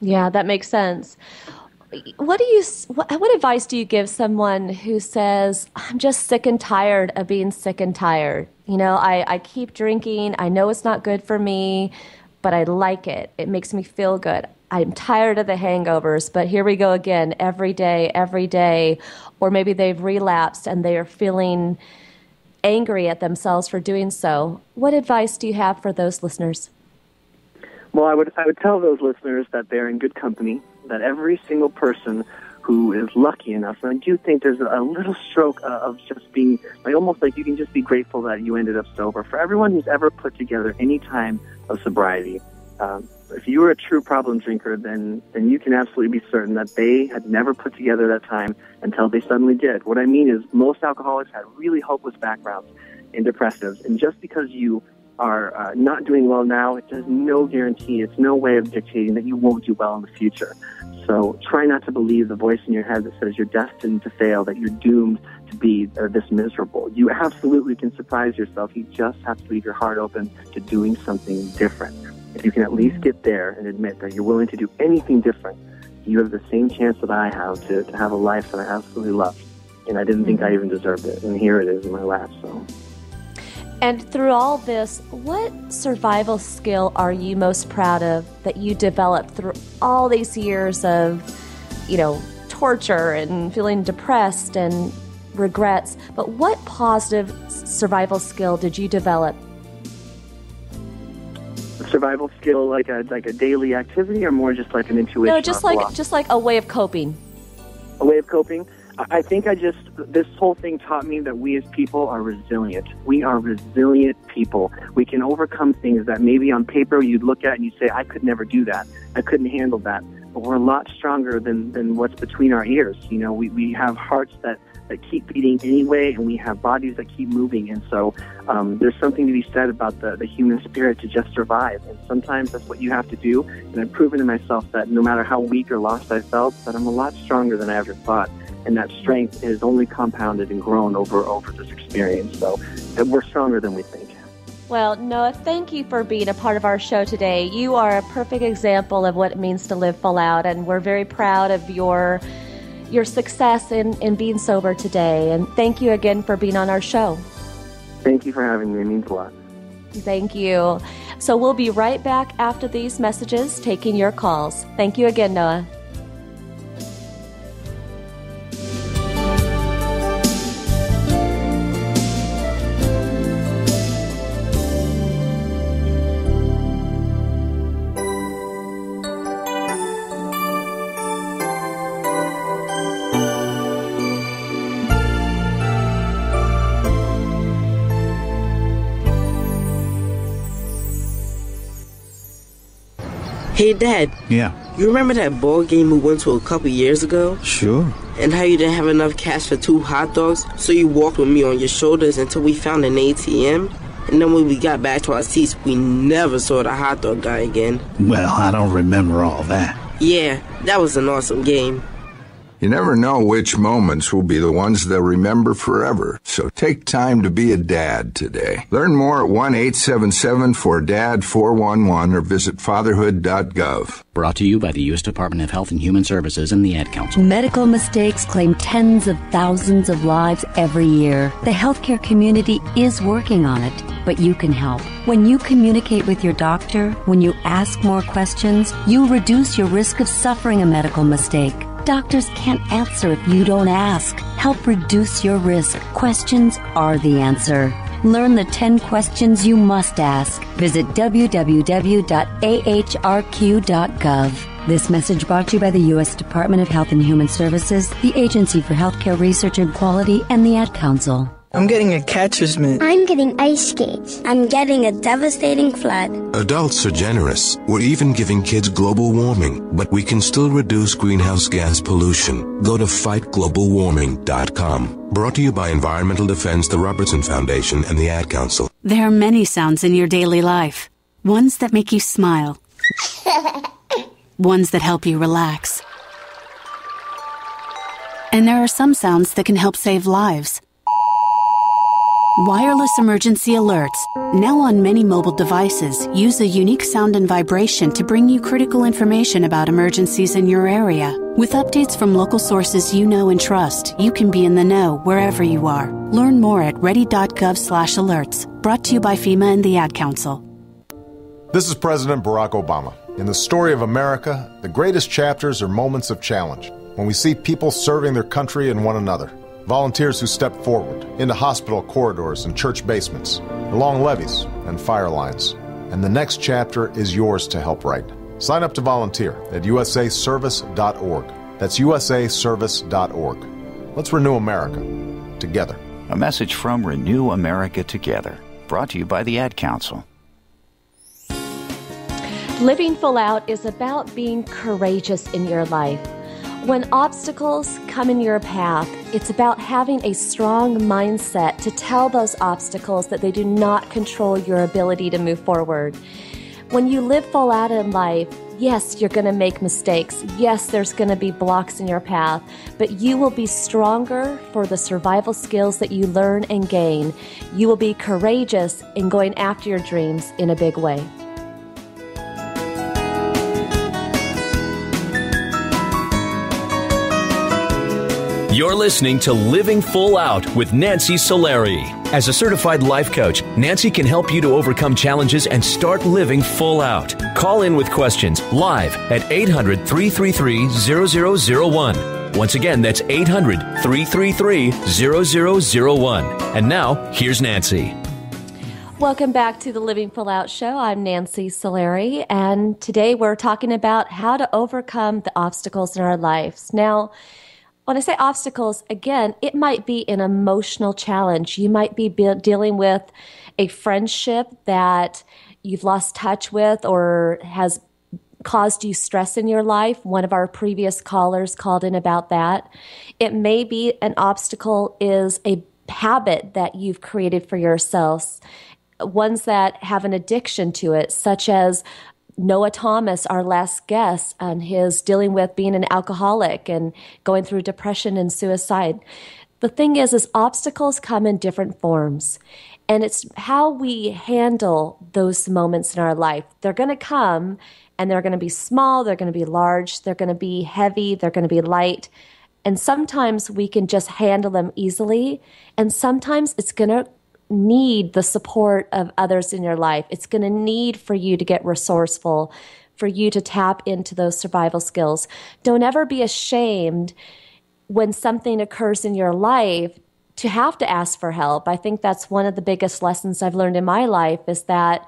Yeah, that makes sense. What do you? What, what advice do you give someone who says, "I'm just sick and tired of being sick and tired"? You know, I, I keep drinking. I know it's not good for me, but I like it. It makes me feel good. I'm tired of the hangovers, but here we go again every day, every day. Or maybe they've relapsed and they are feeling angry at themselves for doing so. What advice do you have for those listeners? Well, I would I would tell those listeners that they're in good company. That every single person who is lucky enough, and I do think there's a little stroke of just being like almost like you can just be grateful that you ended up sober. For everyone who's ever put together any time of sobriety, um, if you were a true problem drinker, then then you can absolutely be certain that they had never put together that time until they suddenly did. What I mean is, most alcoholics had really hopeless backgrounds in depressives, and just because you are uh, not doing well now, it has no guarantee, it's no way of dictating that you won't do well in the future. So try not to believe the voice in your head that says you're destined to fail, that you're doomed to be uh, this miserable. You absolutely can surprise yourself. You just have to leave your heart open to doing something different. If you can at least get there and admit that you're willing to do anything different, you have the same chance that I have to, to have a life that I absolutely love. And I didn't think I mm-hmm. even deserved it. And here it is in my lap. So. And through all this, what survival skill are you most proud of that you developed through all these years of, you know, torture and feeling depressed and regrets? But what positive survival skill did you develop? Survival skill, like a like a daily activity, or more just like an intuition. No, just like just like a way of coping. A way of coping. I think I just, this whole thing taught me that we as people are resilient. We are resilient people. We can overcome things that maybe on paper you'd look at and you say, I could never do that. I couldn't handle that. But we're a lot stronger than, than what's between our ears. You know, we, we have hearts that, that keep beating anyway, and we have bodies that keep moving. And so um, there's something to be said about the, the human spirit to just survive. And sometimes that's what you have to do. And I've proven to myself that no matter how weak or lost I felt, that I'm a lot stronger than I ever thought and that strength is only compounded and grown over over this experience. So that we're stronger than we think. Well, Noah, thank you for being a part of our show today. You are a perfect example of what it means to live full out, and we're very proud of your your success in, in being sober today. And thank you again for being on our show. Thank you for having me. It means a lot. Thank you. So we'll be right back after these messages taking your calls. Thank you again, Noah. Hey, Dad. Yeah. You remember that ball game we went to a couple years ago? Sure. And how you didn't have enough cash for two hot dogs, so you walked with me on your shoulders until we found an ATM? And then when we got back to our seats, we never saw the hot dog guy again. Well, I don't remember all that. Yeah, that was an awesome game. You never know which moments will be the ones they'll remember forever, so take time to be a dad today. Learn more at 1 877 4DAD 411 or visit fatherhood.gov. Brought to you by the U.S. Department of Health and Human Services and the Ad Council. Medical mistakes claim tens of thousands of lives every year. The healthcare community is working on it, but you can help. When you communicate with your doctor, when you ask more questions, you reduce your risk of suffering a medical mistake. Doctors can't answer if you don't ask. Help reduce your risk. Questions are the answer. Learn the 10 questions you must ask. Visit www.ahrq.gov. This message brought to you by the U.S. Department of Health and Human Services, the Agency for Healthcare Research and Quality, and the Ad Council. I'm getting a catcher's mitt. I'm getting ice skates. I'm getting a devastating flood. Adults are generous. We're even giving kids global warming, but we can still reduce greenhouse gas pollution. Go to fightglobalwarming.com. Brought to you by Environmental Defense, the Robertson Foundation, and the Ad Council. There are many sounds in your daily life. Ones that make you smile. (laughs) Ones that help you relax. And there are some sounds that can help save lives. Wireless emergency alerts, now on many mobile devices, use a unique sound and vibration to bring you critical information about emergencies in your area. With updates from local sources you know and trust, you can be in the know wherever you are. Learn more at ready.gov/alerts. Brought to you by FEMA and the Ad Council. This is President Barack Obama. In the story of America, the greatest chapters are moments of challenge when we see people serving their country and one another. Volunteers who step forward into hospital corridors and church basements, along levees and fire lines. And the next chapter is yours to help write. Sign up to volunteer at usaservice.org. That's usaservice.org. Let's renew America together. A message from Renew America Together, brought to you by the Ad Council. Living full out is about being courageous in your life. When obstacles come in your path, it's about having a strong mindset to tell those obstacles that they do not control your ability to move forward. When you live full out in life, yes, you're going to make mistakes. Yes, there's going to be blocks in your path, but you will be stronger for the survival skills that you learn and gain. You will be courageous in going after your dreams in a big way. You're listening to Living Full Out with Nancy Solari. As a certified life coach, Nancy can help you to overcome challenges and start living full out. Call in with questions live at 800 333 0001. Once again, that's 800 333 0001. And now, here's Nancy. Welcome back to the Living Full Out Show. I'm Nancy Solari, and today we're talking about how to overcome the obstacles in our lives. Now, when I say obstacles, again, it might be an emotional challenge. You might be dealing with a friendship that you've lost touch with or has caused you stress in your life. One of our previous callers called in about that. It may be an obstacle is a habit that you've created for yourselves ones that have an addiction to it, such as Noah Thomas, our last guest, and his dealing with being an alcoholic and going through depression and suicide. The thing is, is obstacles come in different forms. And it's how we handle those moments in our life. They're going to come and they're going to be small, they're going to be large, they're going to be heavy, they're going to be light. And sometimes we can just handle them easily. And sometimes it's going to need the support of others in your life. It's going to need for you to get resourceful, for you to tap into those survival skills. Don't ever be ashamed when something occurs in your life to have to ask for help. I think that's one of the biggest lessons I've learned in my life is that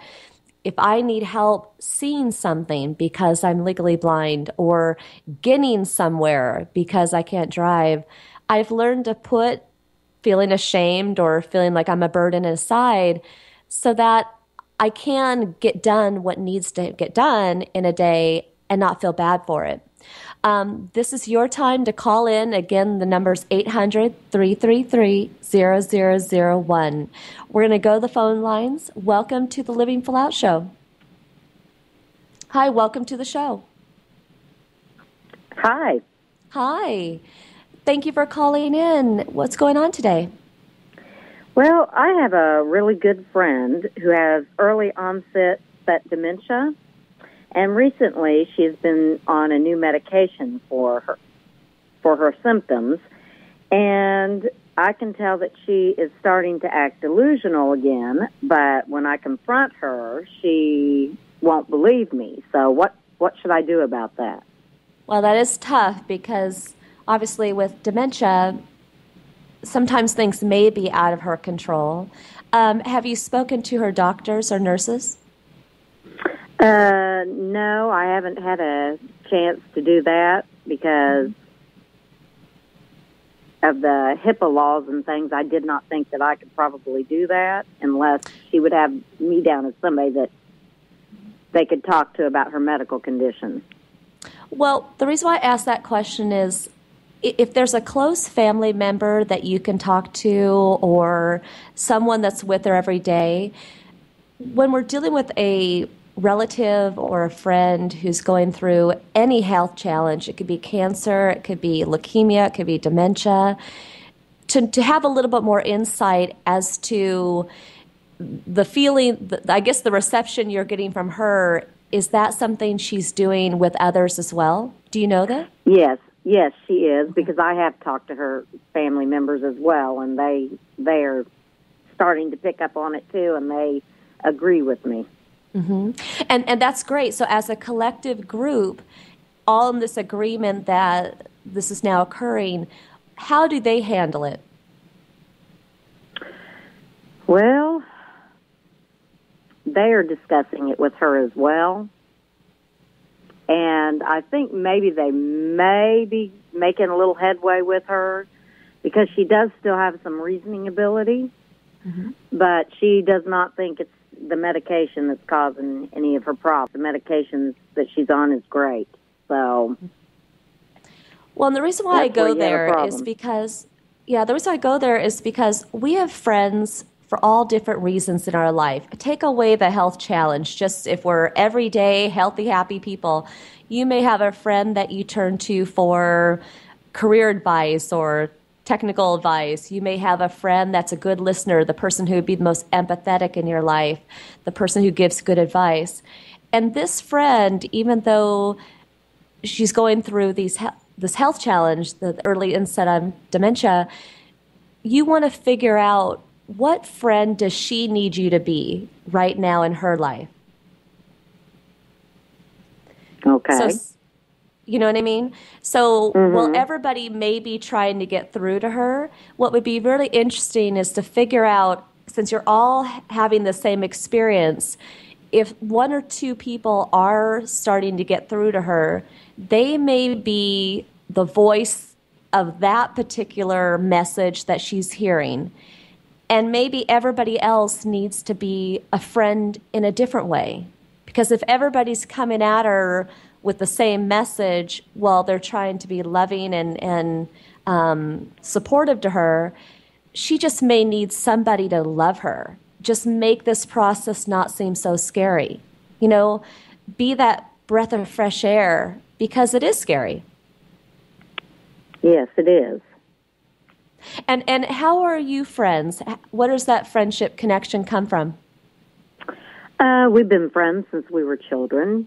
if I need help seeing something because I'm legally blind or getting somewhere because I can't drive, I've learned to put feeling ashamed or feeling like I'm a burden aside so that I can get done what needs to get done in a day and not feel bad for it. Um, this is your time to call in. Again, the number is 800 333 0001. We're going to go to the phone lines. Welcome to the Living Full Out Show. Hi, welcome to the show. Hi. Hi. Thank you for calling in. What's going on today? Well, I have a really good friend who has early onset dementia, and recently she's been on a new medication for her for her symptoms, and I can tell that she is starting to act delusional again. But when I confront her, she won't believe me. So what what should I do about that? Well, that is tough because obviously with dementia, sometimes things may be out of her control. Um, have you spoken to her doctors or nurses? Uh, no, I haven't had a chance to do that because of the HIPAA laws and things. I did not think that I could probably do that unless she would have me down as somebody that they could talk to about her medical condition. Well, the reason why I asked that question is if there's a close family member that you can talk to or someone that's with her every day, when we're dealing with a relative or a friend who's going through any health challenge, it could be cancer, it could be leukemia, it could be dementia, to, to have a little bit more insight as to the feeling, I guess the reception you're getting from her, is that something she's doing with others as well? Do you know that? Yes, Yes, she is because I have talked to her family members as well, and they they are starting to pick up on it too, and they agree with me. Mm-hmm. And and that's great. So as a collective group, all in this agreement that this is now occurring, how do they handle it? Well, they are discussing it with her as well. And I think maybe they may be making a little headway with her because she does still have some reasoning ability, mm-hmm. but she does not think it's the medication that's causing any of her problems. The medication that she's on is great. So. Well, and the reason why I go there is because, yeah, the reason I go there is because we have friends for all different reasons in our life. Take away the health challenge, just if we're everyday, healthy, happy people, you may have a friend that you turn to for career advice or technical advice. You may have a friend that's a good listener, the person who would be the most empathetic in your life, the person who gives good advice. And this friend, even though she's going through these this health challenge, the early onset of dementia, you want to figure out what friend does she need you to be right now in her life? Okay. So, you know what I mean? So, mm-hmm. while everybody may be trying to get through to her, what would be really interesting is to figure out, since you're all having the same experience, if one or two people are starting to get through to her, they may be the voice of that particular message that she's hearing. And maybe everybody else needs to be a friend in a different way. Because if everybody's coming at her with the same message while they're trying to be loving and, and um, supportive to her, she just may need somebody to love her. Just make this process not seem so scary. You know, be that breath of fresh air because it is scary. Yes, it is. And and how are you friends? What does that friendship connection come from? Uh, we've been friends since we were children.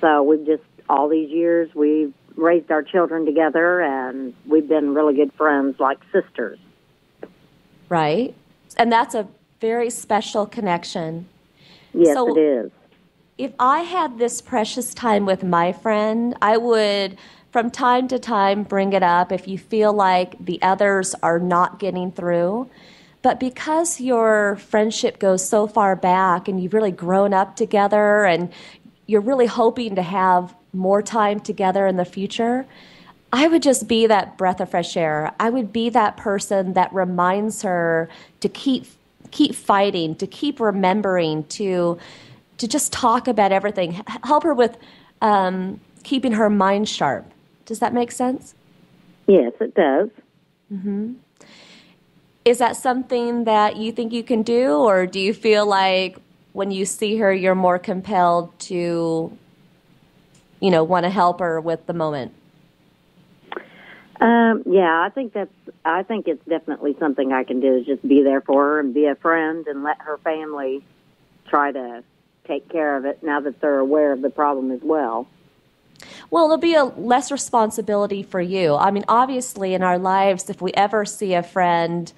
So we've just all these years we've raised our children together, and we've been really good friends, like sisters. Right, and that's a very special connection. Yes, so, it is. If I had this precious time with my friend, I would from time to time bring it up if you feel like the others are not getting through. But because your friendship goes so far back and you've really grown up together and you're really hoping to have more time together in the future, I would just be that breath of fresh air. I would be that person that reminds her to keep keep fighting, to keep remembering, to to just talk about everything, help her with um, keeping her mind sharp. Does that make sense? Yes, it does. Mm-hmm. Is that something that you think you can do, or do you feel like when you see her, you're more compelled to, you know, want to help her with the moment? Um, yeah, I think that's. I think it's definitely something I can do. Is just be there for her and be a friend and let her family try to take care of it now that they're aware of the problem as well. Well, it'll be a less responsibility for you. I mean, obviously, in our lives, if we ever see a friend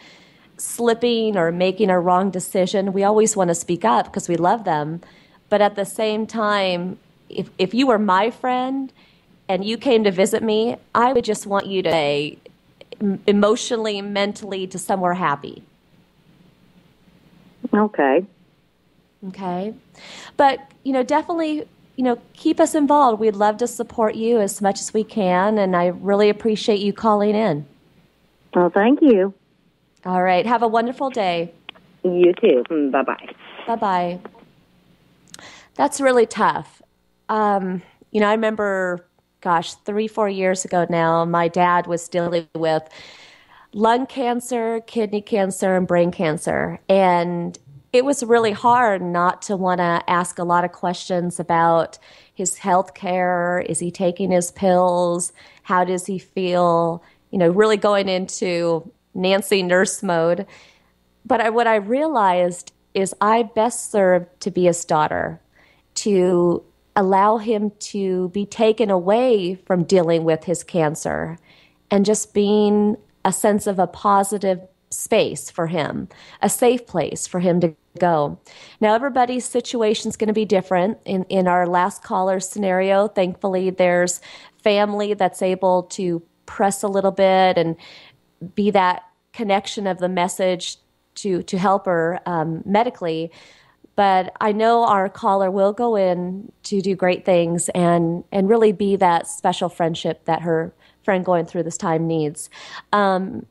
slipping or making a wrong decision, we always want to speak up because we love them. But at the same time, if, if you were my friend and you came to visit me, I would just want you to say emotionally, mentally to somewhere happy. Okay. Okay. But, you know, definitely you know, keep us involved. We'd love to support you as much as we can, and I really appreciate you calling in. Well, thank you. All right. Have a wonderful day. You too. Bye bye. Bye bye. That's really tough. Um, you know, I remember, gosh, three, four years ago now, my dad was dealing with lung cancer, kidney cancer, and brain cancer. And it was really hard not to want to ask a lot of questions about his health care. Is he taking his pills? How does he feel? You know, really going into Nancy nurse mode. But I, what I realized is I best served to be his daughter, to allow him to be taken away from dealing with his cancer and just being a sense of a positive space for him, a safe place for him to go. Now, everybody's situation is going to be different. In, in our last caller scenario, thankfully, there's family that's able to press a little bit and be that connection of the message to to help her um, medically. But I know our caller will go in to do great things and and really be that special friendship that her friend going through this time needs. Um,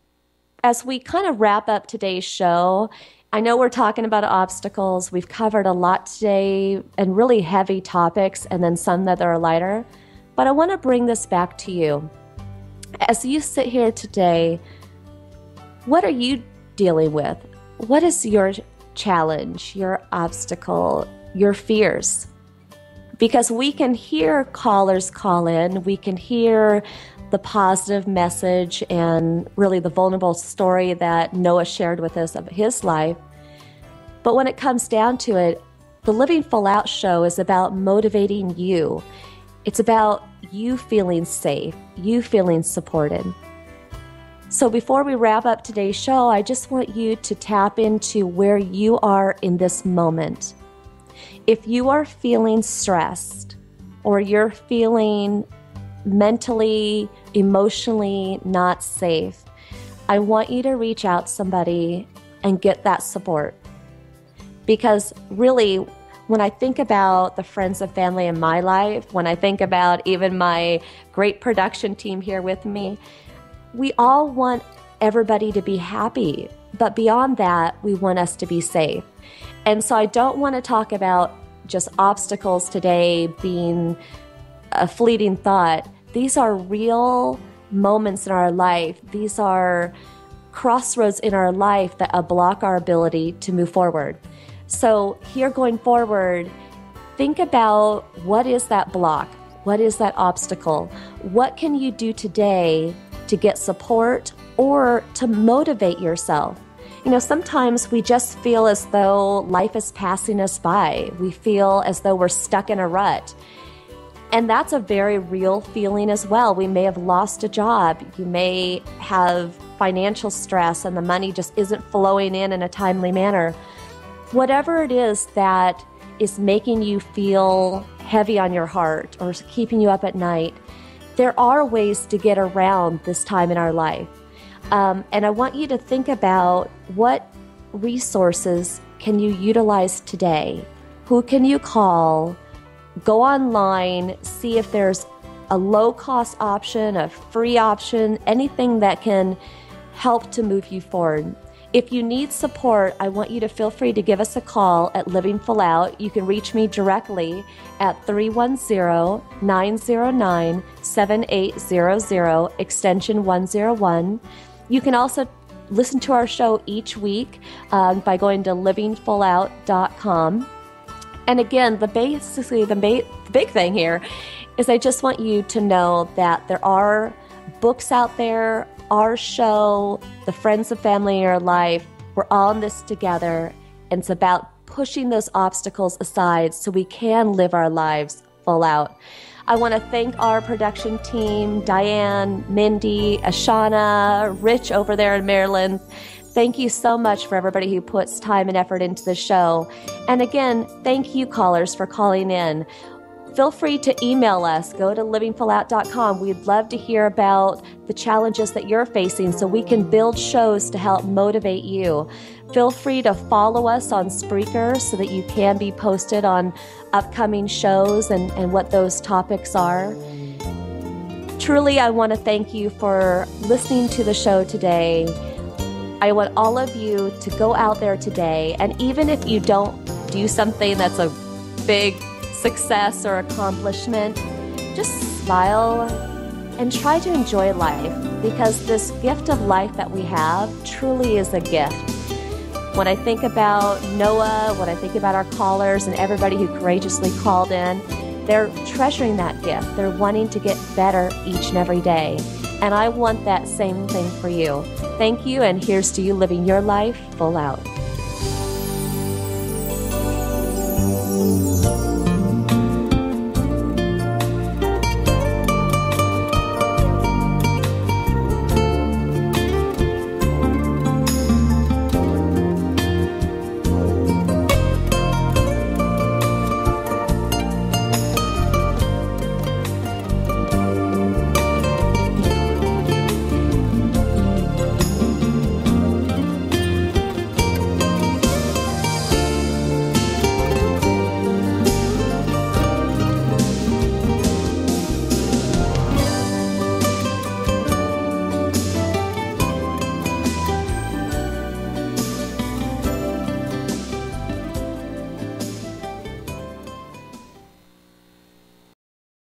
as we kind of wrap up today's show, I know we're talking about obstacles. We've covered a lot today and really heavy topics, and then some that are lighter. But I want to bring this back to you. As you sit here today, what are you dealing with? What is your challenge, your obstacle, your fears? Because we can hear callers call in, we can hear the positive message and really the vulnerable story that Noah shared with us of his life. But when it comes down to it, the Living Full Out show is about motivating you. It's about you feeling safe, you feeling supported. So before we wrap up today's show, I just want you to tap into where you are in this moment. If you are feeling stressed or you're feeling mentally, emotionally not safe, I want you to reach out somebody and get that support. Because really, when I think about the friends and family in my life, when I think about even my great production team here with me, we all want everybody to be happy. But beyond that, we want us to be safe. And so I don't want to talk about just obstacles today being a fleeting thought. These are real moments in our life. These are crossroads in our life that block our ability to move forward. So, here going forward, think about what is that block? What is that obstacle? What can you do today to get support or to motivate yourself? You know, sometimes we just feel as though life is passing us by. We feel as though we're stuck in a rut. And that's a very real feeling as well. We may have lost a job. You may have financial stress and the money just isn't flowing in in a timely manner. Whatever it is that is making you feel heavy on your heart or keeping you up at night, there are ways to get around this time in our life. Um, and I want you to think about what resources can you utilize today? Who can you call? Go online, see if there's a low cost option, a free option, anything that can help to move you forward. If you need support, I want you to feel free to give us a call at Living Full Out. You can reach me directly at 310 909 7800, extension 101. You can also listen to our show each week um, by going to livingfullout.com. And again, the basically the, ba- the big thing here is I just want you to know that there are books out there, our show, the friends and family in your life. We're all in this together, and it's about pushing those obstacles aside so we can live our lives full out. I want to thank our production team Diane, Mindy, Ashana, Rich over there in Maryland. Thank you so much for everybody who puts time and effort into the show. And again, thank you, callers, for calling in. Feel free to email us. Go to livingfullout.com. We'd love to hear about the challenges that you're facing so we can build shows to help motivate you. Feel free to follow us on Spreaker so that you can be posted on upcoming shows and, and what those topics are. Truly, I want to thank you for listening to the show today. I want all of you to go out there today, and even if you don't do something that's a big success or accomplishment, just smile and try to enjoy life because this gift of life that we have truly is a gift. When I think about Noah, when I think about our callers and everybody who courageously called in, they're treasuring that gift. They're wanting to get better each and every day. And I want that same thing for you. Thank you, and here's to you living your life full out.